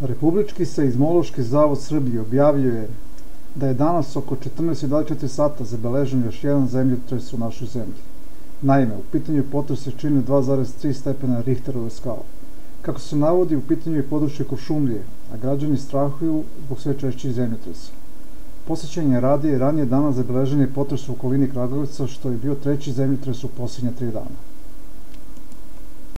Republički seizmološki zavod Srbije objavio je da je danas oko 14.24 sata zabeležen još jedan zemljotres u našoj zemlji. Naime, u pitanju je potres jačine 2,3 stepena Richterove skala. Kako se navodi, u pitanju je područje Košumlije, a građani strahuju zbog sve češćih zemljotresa. Posjećanje radije ranije dana zabeležen je potres u okolini Kragovica, što je bio treći zemljotres u posljednje tri dana.